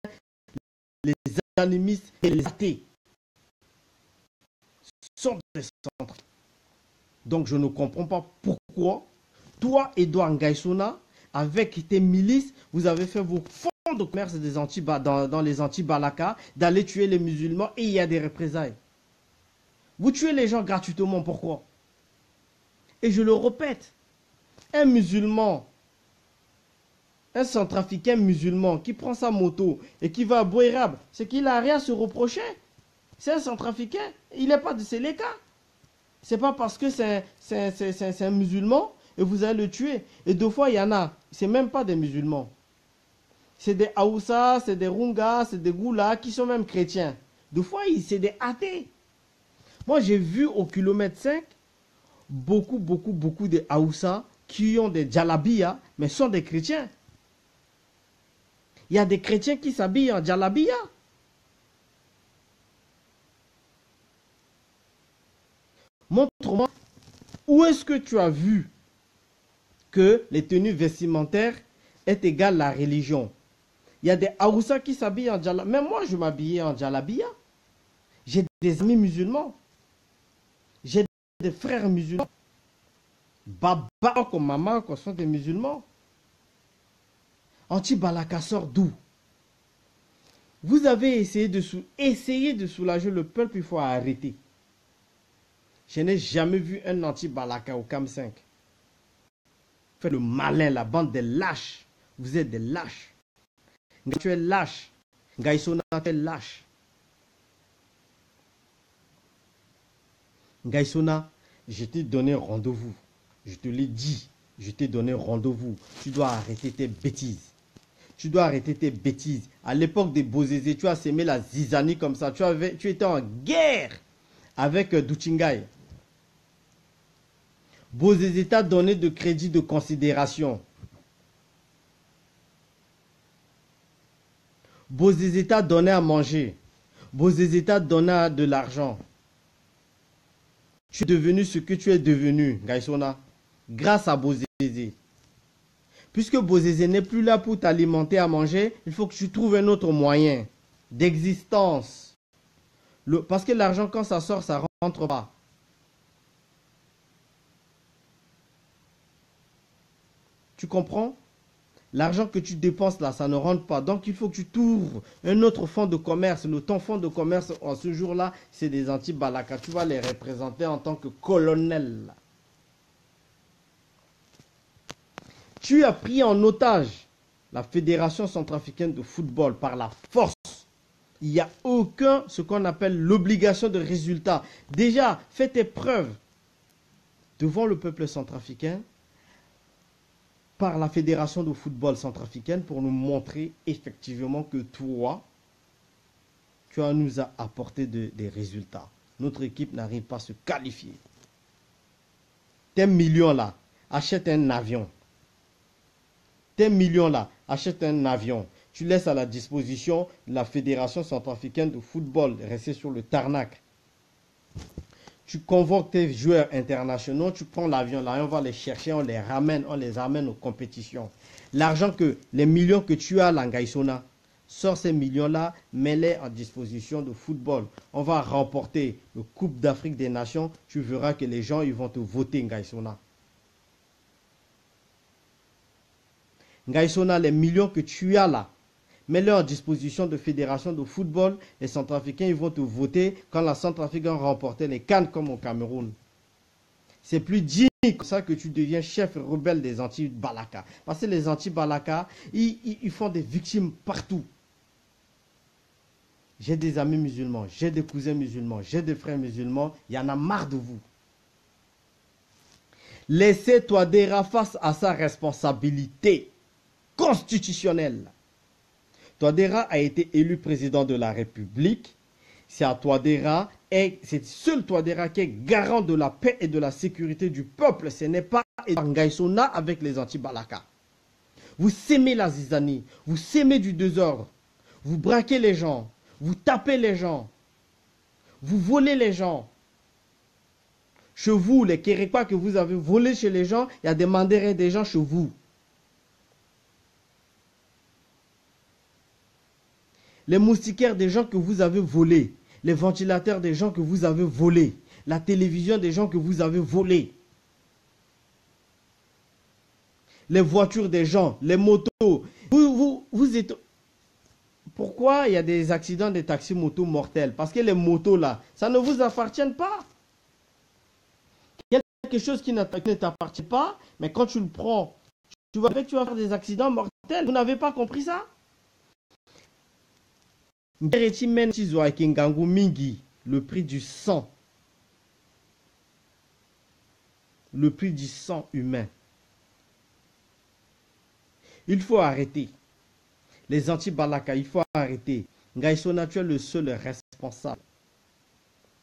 les animistes et les athées Donc je ne comprends pas pourquoi toi, Edouard Ngaïsona, avec tes milices, vous avez fait vos de commerce dans, les anti-Balaka d'aller tuer les musulmans et il y a des représailles. Vous tuez les gens gratuitement, pourquoi? Et je le répète, un musulman, un centrafricain musulman qui prend sa moto et qui va à Bouérab, c'est qu'il n'a rien à se reprocher. C'est un centrafricain, il n'est pas de Séléka. C'est pas parce que c'est un musulman et vous allez le tuer. Et deux fois, il y en a, c'est même pas des musulmans c'est des Aoussa, c'est des Runga, c'est des Goula qui sont même chrétiens. Deux fois, c'est des athées. Moi, j'ai vu au kilomètre 5 beaucoup, beaucoup, beaucoup de Aoussa qui ont des Djalabia, mais sont des chrétiens. Il y a des chrétiens qui s'habillent en Djalabia. Montre-moi où est-ce que tu as vu que les tenues vestimentaires est égales à la religion. Il y a des Aoussa qui s'habillent en Djalabia. Même moi, je m'habillais en Djalabia. J'ai des amis musulmans. J'ai des frères musulmans. Baba comme maman sont des musulmans. Anti-Balaka sort d'où? Vous avez essayé de, sou de soulager le peuple, il faut arrêter. Je n'ai jamais vu un anti-Balaka au CAM 5. Fait le malin, la bande des lâches. Vous êtes des lâches tu es lâche. Gaïsona, tu es lâche. Gaïsona, je t'ai donné rendez-vous. Je te l'ai dit. Je t'ai donné rendez-vous. Tu dois arrêter tes bêtises. Tu dois arrêter tes bêtises. À l'époque des Bozézé, tu as semé la zizanie comme ça. Tu, avais, tu étais en guerre avec euh, Duchingai. Bozézé t'a donné de crédit de considération. Bozézé t'a donné à manger. Bozézé t'a donné de l'argent. Tu es devenu ce que tu es devenu, Gaïsona, grâce à Bozézé. Puisque Bozézé n'est plus là pour t'alimenter à manger, il faut que tu trouves un autre moyen d'existence. Parce que l'argent, quand ça sort, ça rentre pas. Tu comprends? L'argent que tu dépenses là, ça ne rentre pas. Donc il faut que tu t'ouvres un autre fonds de commerce. Le ton fonds de commerce en ce jour-là, c'est des anti-balaka. Tu vas les représenter en tant que colonel. Tu as pris en otage la Fédération centrafricaine de football par la force. Il n'y a aucun, ce qu'on appelle l'obligation de résultat. Déjà, fais tes preuves devant le peuple centrafricain par la Fédération de football centrafricaine pour nous montrer effectivement que toi, tu as nous apporté des résultats. Notre équipe n'arrive pas à se qualifier. Tes millions-là, achète un avion. Tes millions-là, achète un avion. Tu laisses à la disposition de la Fédération centrafricaine de football rester sur le tarnac tu convoques tes joueurs internationaux, tu prends l'avion là, on va les chercher, on les ramène, on les amène aux compétitions. L'argent que, les millions que tu as là, Ngaïsona, sors ces millions-là, mets-les en disposition de football. On va remporter le Coupe d'Afrique des Nations, tu verras que les gens, ils vont te voter, Ngaïsona. Ngaïsona, les millions que tu as là, Mets-le en disposition de fédération de football. Les Centrafricains, ils vont te voter quand la Centrafrique a les Cannes comme au Cameroun. C'est plus digne comme ça que tu deviens chef rebelle des anti-Balaka. Parce que les anti-Balaka, ils, font des victimes partout. J'ai des amis musulmans, j'ai des cousins musulmans, j'ai des frères musulmans. Il y en a marre de vous. Laissez-toi face à sa responsabilité constitutionnelle. Touadéra a été élu président de la République. C'est à Touadéra, et c'est seul Touadéra qui est garant de la paix et de la sécurité du peuple. Ce n'est pas Ngaïsona avec les anti-Balaka. Vous sémez la zizanie, vous sémez du désordre, vous braquez les gens, vous tapez les gens, vous volez les gens. Chez vous, les Kérékois que vous avez volés chez les gens, il y a des mandérés des gens chez vous. Les moustiquaires des gens que vous avez volés, les ventilateurs des gens que vous avez volés, la télévision des gens que vous avez volés, les voitures des gens, les motos. Vous, vous, vous êtes... Pourquoi il y a des accidents de taxis motos mortels? Parce que les motos là, ça ne vous appartient pas. Quelque chose qui ne t'appartient pas, mais quand tu le prends, tu vas, tu vas faire des accidents mortels. Vous n'avez pas compris ça? Le prix du sang. Le prix du sang humain. Il faut arrêter. Les anti-Balaka, il faut arrêter. Ngaïsona, tu es le seul responsable.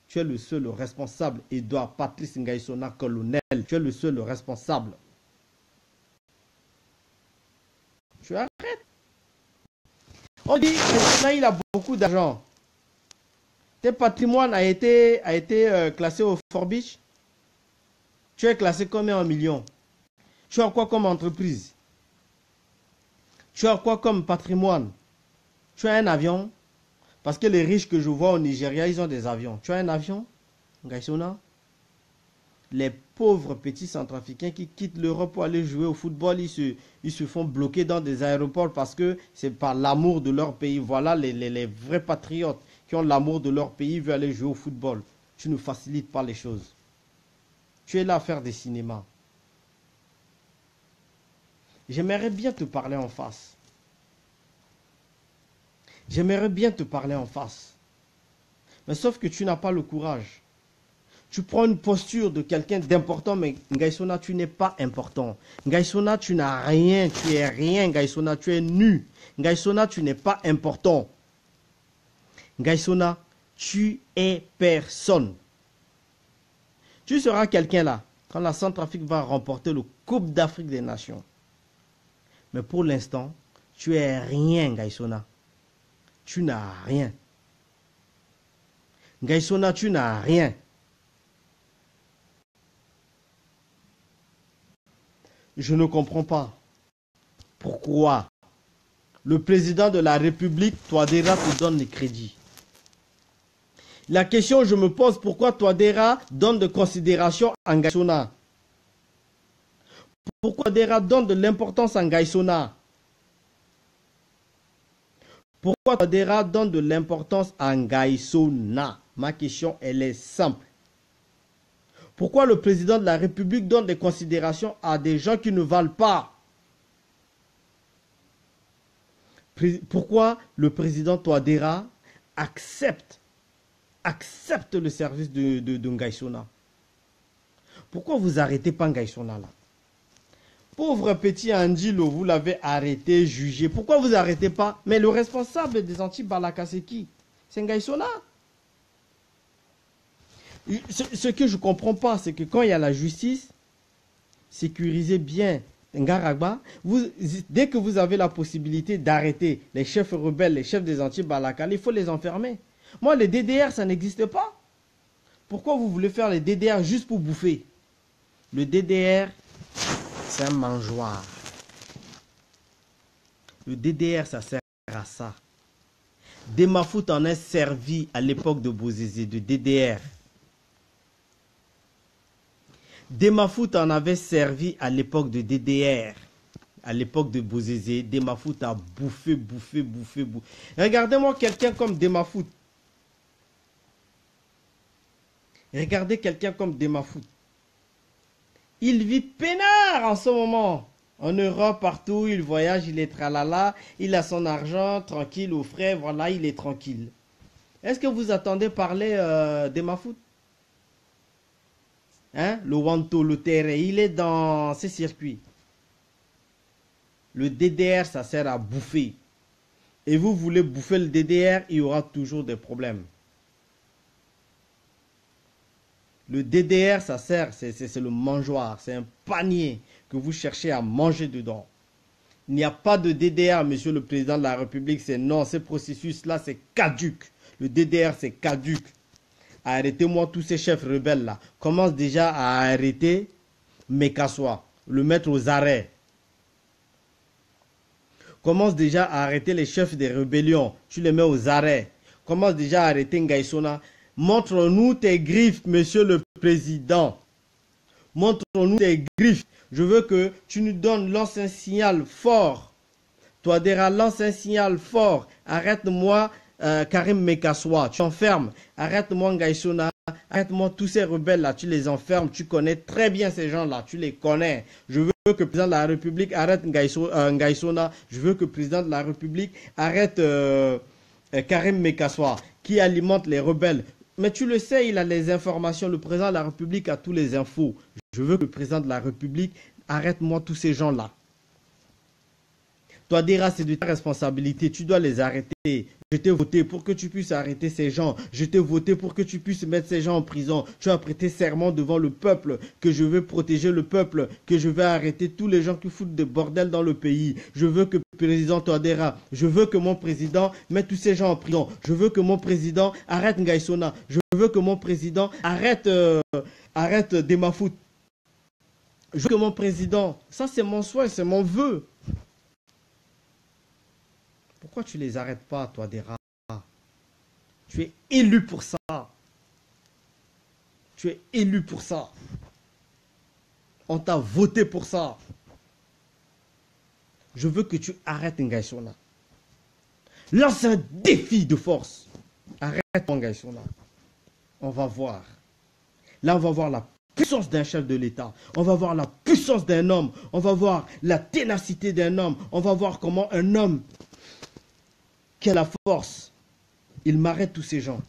Tu es le seul responsable. Edouard Patrice Ngaïsona, colonel. Tu es le seul responsable. Tu arrêtes. On dit, là, il a beaucoup d'argent. Tes patrimoines a été, a été euh, classé au Forbich. Tu es classé combien en millions? Tu as quoi comme entreprise? Tu as quoi comme patrimoine? Tu as un avion? Parce que les riches que je vois au Nigeria, ils ont des avions. Tu as un avion? Pauvres petits centrafricains qui quittent l'Europe pour aller jouer au football, ils se, font bloquer dans des aéroports parce que c'est par l'amour de leur pays. Voilà les, les, vrais patriotes qui ont l'amour de leur pays, veulent aller jouer au football. Tu ne facilites pas les choses. Tu es là à faire des cinémas. J'aimerais bien te parler en face. J'aimerais bien te parler en face. Mais sauf que tu n'as pas le courage. Tu prends une posture de quelqu'un d'important, mais Ngaïsona, tu n'es pas important. Ngaïsona, tu n'as rien, tu es rien. Ngaïsona, tu es nu. Ngaïsona, tu n'es pas important. Ngaïsona, tu es personne. Tu seras quelqu'un là quand la Centrafrique va remporter le Coupe d'Afrique des Nations. Mais pour l'instant, tu es rien, Ngaïsona. Tu n'as rien. Ngaïsona, tu n'as rien. Je ne comprends pas pourquoi le président de la République, Toadera, te donne les crédits? La question que je me pose, pourquoi Toadera donne de considération à Ngaïsona? Pourquoi Toadera donne de l'importance à Ngaïsona? Pourquoi Toadera donne de l'importance à Ngaïsona? Ma question, elle est simple. Pourquoi le président de la République donne des considérations à des gens qui ne valent pas? Pourquoi le président Touadéra accepte, accepte le service de, Ngaïsona? Pourquoi vous arrêtez pas Ngaïsona là? Pauvre petit Andilo, vous l'avez arrêté, jugé. Pourquoi vous arrêtez pas? Mais le responsable des anti-Balaka, c'est qui C'est Ngaïsona. Ce, que je ne comprends pas, c'est que quand il y a la justice, sécurisez bien Ngaragba. Dès que vous avez la possibilité d'arrêter les chefs rebelles, les chefs des anti-Balakal, il faut les enfermer. Moi, les DDR, ça n'existe pas. Pourquoi vous voulez faire les DDR juste pour bouffer? Le DDR, c'est un mangeoire. Le DDR, ça sert à ça. Demafout en est servi à l'époque de Bozézé, de DDR. Demafout en avait servi à l'époque de DDR, à l'époque de Bozézé. Demafout a bouffé, bouffé, bouffé, bouffé. Regardez-moi quelqu'un comme Demafout. Regardez quelqu'un comme Demafout. Il vit peinard en ce moment. En Europe, partout, il voyage, il est tralala, il a son argent, tranquille, au frais, voilà, il est tranquille. Est-ce que vous attendez parler euh, Demafout Hein? Le Wanto, le terrain, il est dans ces circuits. Le DDR, ça sert à bouffer. Et vous voulez bouffer le DDR, il y aura toujours des problèmes. Le DDR, ça sert, c'est le mangeoire, c'est un panier que vous cherchez à manger dedans. Il n'y a pas de DDR, monsieur le président de la République, c'est non, ce processus-là, c'est caduque. Le DDR, c'est caduque. Arrêtez-moi tous ces chefs rebelles-là. Commence déjà à arrêter Mekaswa, le mettre aux arrêts. Commence déjà à arrêter les chefs des rébellions. Tu les mets aux arrêts. Commence déjà à arrêter Ngaïsona. Montre-nous tes griffes, monsieur le président. Montre-nous tes griffes. Je veux que tu nous donnes, lance un signal fort. Toi, Dera, lance un signal fort. Arrête-moi euh, Karim Mekaswa, tu enfermes. Arrête-moi Ngaïsona, arrête-moi tous ces rebelles-là, tu les enfermes. Tu connais très bien ces gens-là, tu les connais. Je veux que le président de la République arrête euh, Ngaïsona. Je veux que le président de la République arrête euh, Karim Mekaswa, qui alimente les rebelles. Mais tu le sais, il a les informations. Le président de la République a tous les infos. Je veux que le président de la République arrête-moi tous ces gens-là. Toi, Dira, c'est de ta responsabilité. Tu dois les arrêter. Je t'ai voté pour que tu puisses arrêter ces gens. Je t'ai voté pour que tu puisses mettre ces gens en prison. Tu as prêté serment devant le peuple que je veux protéger le peuple, que je vais arrêter tous les gens qui foutent des bordels dans le pays. Je veux que président Toadera, je veux que mon président mette tous ces gens en prison. Je veux que mon président arrête Ngaïsona. Je veux que mon président arrête, euh, arrête Demafout. Je veux que mon président, ça c'est mon souhait, c'est mon vœu. Pourquoi tu ne les arrêtes pas, toi, des rats? Tu es élu pour ça. Tu es élu pour ça. On t'a voté pour ça. Je veux que tu arrêtes Ngaïsona. Lance un défi de force. Arrête Ngaïsona. On va voir. Là, on va voir la puissance d'un chef de l'État. On va voir la puissance d'un homme. On va voir la ténacité d'un homme. On va voir comment un homme quelle la force Il m'arrête tous ces gens.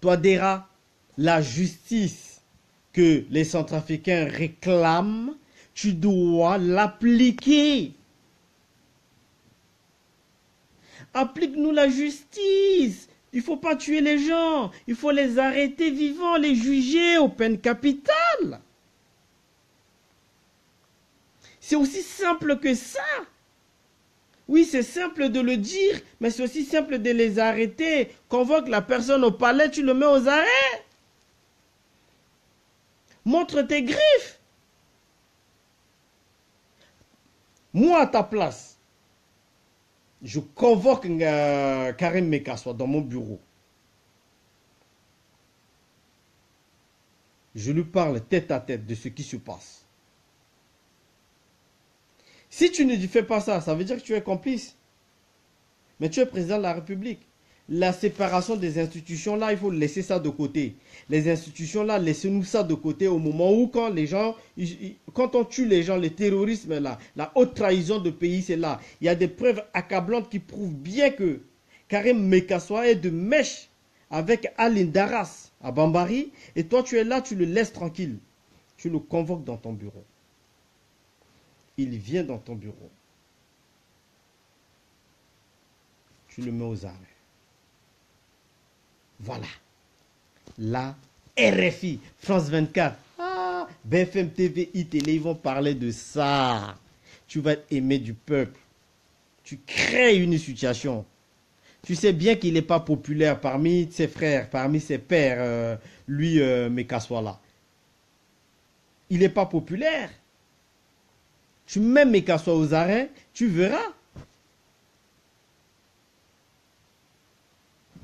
Toi, Dera, la justice que les centrafricains réclament, tu dois l'appliquer. Applique-nous la justice. Il ne faut pas tuer les gens. Il faut les arrêter vivants, les juger aux peines capitales. C'est aussi simple que ça. Oui, c'est simple de le dire, mais c'est aussi simple de les arrêter. Convoque la personne au palais, tu le mets aux arrêts. Montre tes griffes. Moi, à ta place, je convoque euh, Karim Mekaswa dans mon bureau. Je lui parle tête à tête de ce qui se passe. Si tu ne fais pas ça, ça veut dire que tu es complice. Mais tu es président de la République. La séparation des institutions, là, il faut laisser ça de côté. Les institutions, là, laissez-nous ça de côté au moment où, quand les gens, quand on tue les gens, le terrorisme là, la haute trahison de pays, c'est là. Il y a des preuves accablantes qui prouvent bien que Karim Mekaswa est de mèche avec Aline Daras à Bambari. Et toi, tu es là, tu le laisses tranquille. Tu le convoques dans ton bureau il vient dans ton bureau. Tu le mets aux arrêts. Voilà. La RFI, France 24, ah, BFM TV, ITélé, ils vont parler de ça. Tu vas aimé du peuple. Tu crées une situation. Tu sais bien qu'il n'est pas populaire parmi ses frères, parmi ses pères, euh, lui, euh, là. Il n'est pas populaire. Tu mets mes cassois aux arrêts, tu verras.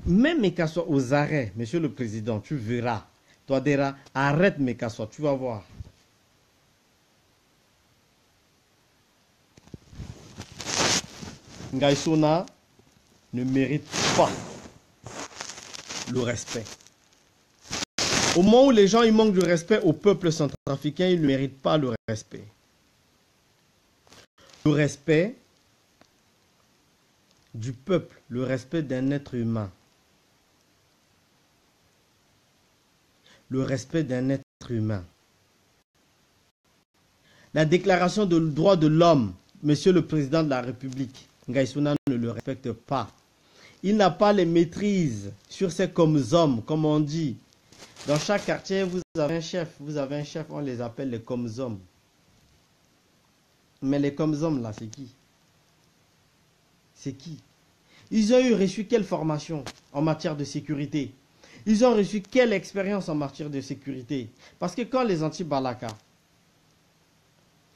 Même mes cassois aux arrêts, monsieur le président, tu verras. Toi, Dera, arrête mes cassois, tu vas voir. Ngaïsona ne mérite pas le respect. Au moment où les gens ils manquent de respect au peuple centrafricain, ils ne méritent pas le respect le respect du peuple, le respect d'un être humain. Le respect d'un être humain. La déclaration de droit de l'homme, Monsieur le Président de la République, Ngaïsouna ne le respecte pas. Il n'a pas les maîtrises sur ces comme hommes, comme on dit. Dans chaque quartier, vous avez un chef, vous avez un chef, on les appelle les comme hommes. Mais les comme hommes là, c'est qui? C'est qui? Ils ont eu reçu quelle formation en matière de sécurité? Ils ont reçu quelle expérience en matière de sécurité? Parce que quand les anti-Balaka,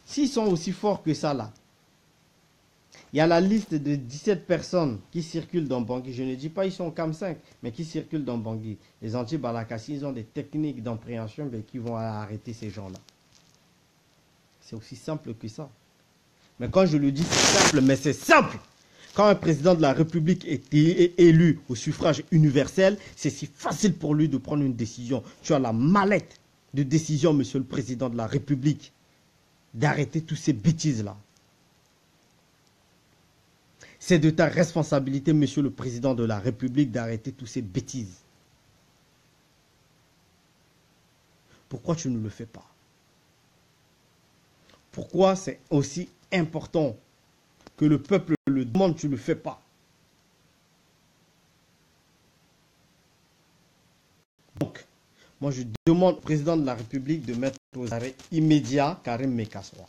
s'ils sont aussi forts que ça là, il y a la liste de 17 personnes qui circulent dans Bangui. Je ne dis pas ils sont comme 5, mais qui circulent dans Bangui. Les anti-Balaka, s'ils ont des techniques d'appréhension, ben, qui vont arrêter ces gens-là. C'est aussi simple que ça. Mais quand je le dis, c'est simple, mais c'est simple. Quand un président de la République est élu au suffrage universel, c'est si facile pour lui de prendre une décision. Tu as la mallette de décision, monsieur le président de la République, d'arrêter toutes ces bêtises-là. C'est de ta responsabilité, monsieur le président de la République, d'arrêter toutes ces bêtises. Pourquoi tu ne le fais pas? Pourquoi c'est aussi important que le peuple le demande, tu ne le fais pas. Donc, moi je demande au président de la République de mettre aux arrêts immédiats Karim Mekassoua.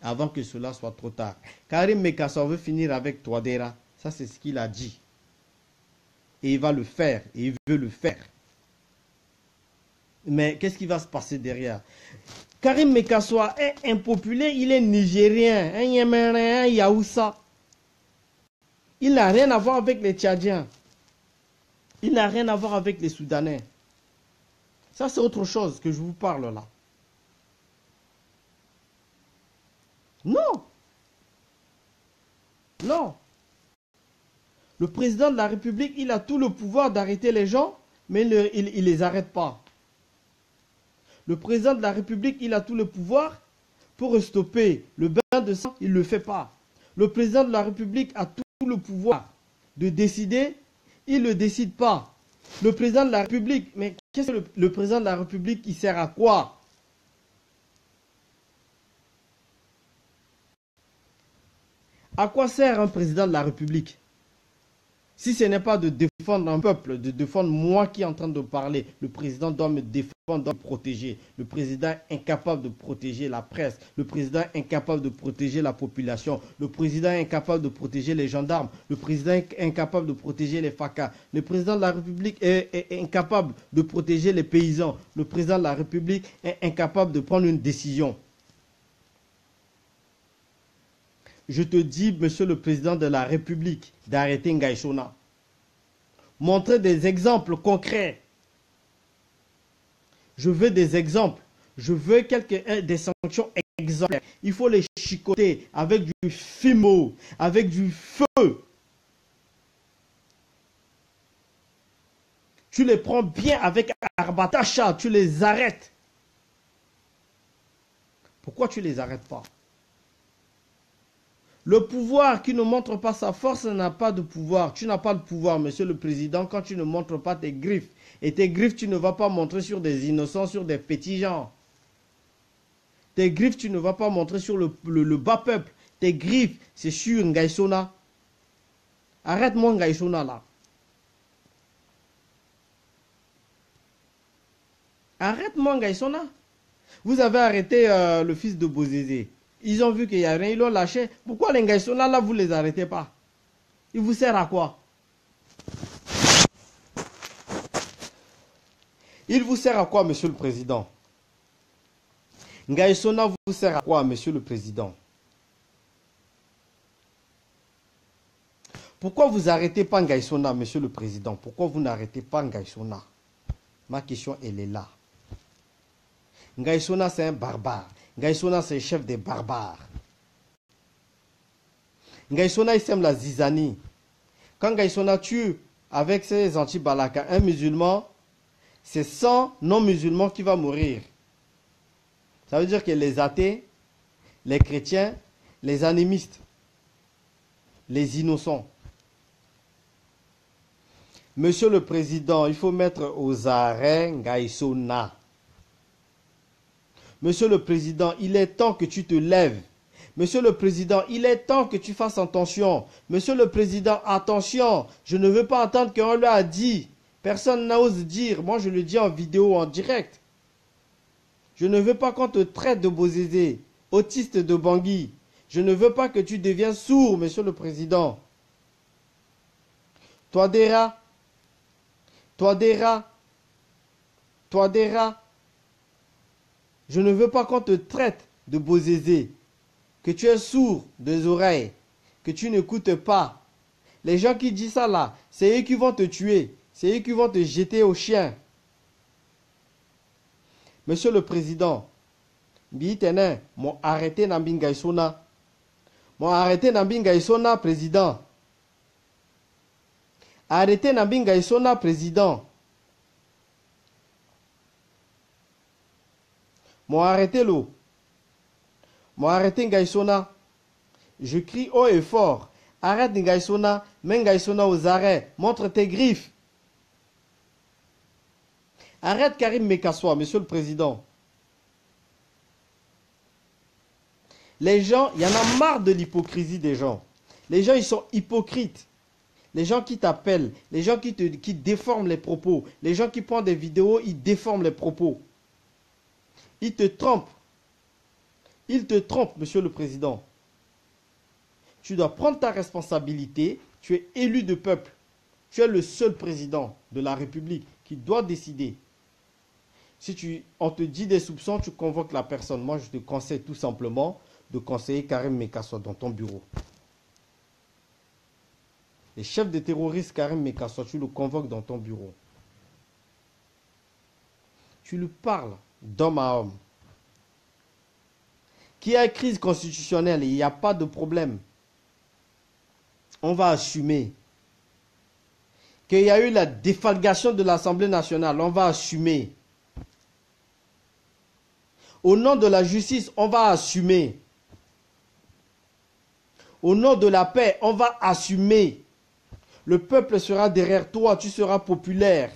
Avant que cela soit trop tard. Karim Mekassoua veut finir avec Toadera. Ça, c'est ce qu'il a dit. Et il va le faire. Et il veut le faire. Mais qu'est-ce qui va se passer derrière? Karim Mekassoua est impopulaire, il est nigérien, un yéménien, un yaoussa. Il n'a rien à voir avec les Tchadiens. Il n'a rien à voir avec les Soudanais. Ça, c'est autre chose que je vous parle là. Non. Non. Le président de la République, il a tout le pouvoir d'arrêter les gens, mais il ne les arrête pas. Le président de la République, il a tout le pouvoir pour stopper le bain de sang, il ne le fait pas. Le président de la République a tout le pouvoir de décider, il ne décide pas. Le président de la République, mais qu'est-ce que le, le président de la République, il sert à quoi? À quoi sert un président de la République? Si ce n'est pas de défendre un peuple, de défendre moi qui est en train de parler, le président doit me défendre, doit me protéger. Le président est incapable de protéger la presse. Le président est incapable de protéger la population. Le président est incapable de protéger les gendarmes. Le président est incapable de protéger les FACA. Le président de la République est incapable de protéger les paysans. Le président de la République est incapable de prendre une décision. Je te dis, monsieur le président de la République, d'arrêter Ngaïsona. Montrez des exemples concrets. Je veux des exemples. Je veux quelques, des sanctions exemplaires. Il faut les chicoter avec du fimo, avec du feu. Tu les prends bien avec Arbatacha, tu les arrêtes. Pourquoi tu les arrêtes pas? Le pouvoir qui ne montre pas sa force n'a pas de pouvoir. Tu n'as pas de pouvoir, monsieur le président, quand tu ne montres pas tes griffes. Et tes griffes, tu ne vas pas montrer sur des innocents, sur des petits gens. Tes griffes, tu ne vas pas montrer sur le, bas peuple. Tes griffes, c'est sur Ngaïsona. Arrête-moi Ngaïsona là. Arrête-moi Ngaïsona. Vous avez arrêté euh, le fils de Bozézé. Ils ont vu qu'il n'y a rien, ils l'ont lâché. Pourquoi les gars sont là, vous ne les arrêtez pas? Il vous sert à quoi? Il vous sert à quoi, monsieur le président? Ngaïsona vous sert à quoi, monsieur le président? Pourquoi vous n'arrêtez pas Ngaïsona, monsieur le président? Pourquoi vous n'arrêtez pas Ngaïsona Ma question, elle est là. Ngaïsona, c'est un barbare. Ngaïsona, c'est le chef des barbares. Ngaïsona, il sème la zizanie. Quand Ngaïsona tue avec ses anti-balaka un musulman, c'est 100 non-musulmans qui vont mourir. Ça veut dire que les athées, les chrétiens, les animistes, les innocents. Monsieur le Président, il faut mettre aux arrêts Ngaïsona. Monsieur le Président, il est temps que tu te lèves. Monsieur le Président, il est temps que tu fasses attention. Monsieur le Président, attention, je ne veux pas entendre qu'on lui a dit. Personne n'ose dire. Moi, je le dis en vidéo, en direct. Je ne veux pas qu'on te traite de Bozézé, autiste de Bangui. Je ne veux pas que tu deviennes sourd, Monsieur le Président. Toi, Dera. Toi, Dera. Toi, Dera. Je ne veux pas qu'on te traite de bozézé, que tu es sourd des oreilles, que tu n'écoutes pas. Les gens qui disent ça là, c'est eux qui vont te tuer, c'est eux qui vont te jeter au chien. Monsieur le Président, Biitene, m'ont arrêté Nambingaisona. M'ont arrêté Nambingaisona, Président. Arrêtez Nambingaisona, Président. M'ont arrêté l'eau. M'ont arrêté Ngaïsona. Je crie haut et fort. Arrête Ngaïsona. Mets Ngaïsona aux arrêts. Montre tes griffes. Arrête Karim Mekassoua, monsieur le président. Les gens, il y en a marre de l'hypocrisie des gens. Les gens, ils sont hypocrites. Les gens qui t'appellent, les gens qui, te, qui déforment les propos, les gens qui prennent des vidéos, ils déforment les propos. Il te trompe. Il te trompe, monsieur le président. Tu dois prendre ta responsabilité. Tu es élu de peuple. Tu es le seul président de la République qui doit décider. Si tu, on te dit des soupçons, tu convoques la personne. Moi, je te conseille tout simplement de conseiller Karim Mekassoua dans ton bureau. Le chef de terroristes Karim Mekassoua, tu le convoques dans ton bureau. Tu lui parles d'homme à homme. Qui a crise constitutionnelle, il n'y a pas de problème. On va assumer. Qu'il y a eu la défalgation de l'Assemblée nationale, on va assumer. Au nom de la justice, on va assumer. Au nom de la paix, on va assumer. Le peuple sera derrière toi, tu seras populaire.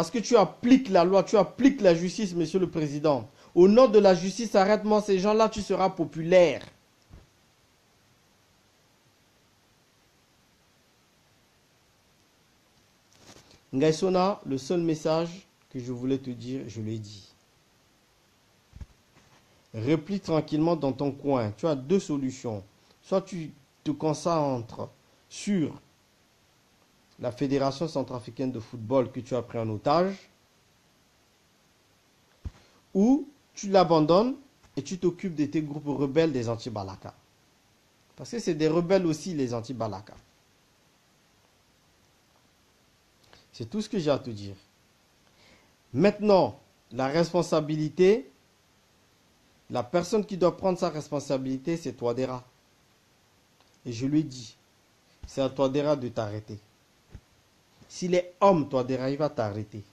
Parce que tu appliques la loi, tu appliques la justice, monsieur le président. Au nom de la justice, arrête-moi ces gens-là, tu seras populaire. Ngaïsona, le seul message que je voulais te dire, je l'ai dit. Replie tranquillement dans ton coin. Tu as deux solutions. Soit tu te concentres sur la Fédération centrafricaine de football que tu as pris en otage, ou tu l'abandonnes et tu t'occupes de tes groupes rebelles des anti-Balaka. Parce que c'est des rebelles aussi, les anti-Balaka. C'est tout ce que j'ai à te dire. Maintenant, la responsabilité, la personne qui doit prendre sa responsabilité, c'est toi, Dera. Et je lui dis, c'est à toi, Dera, de t'arrêter. S'il est homme, toi, il va t'arrêter.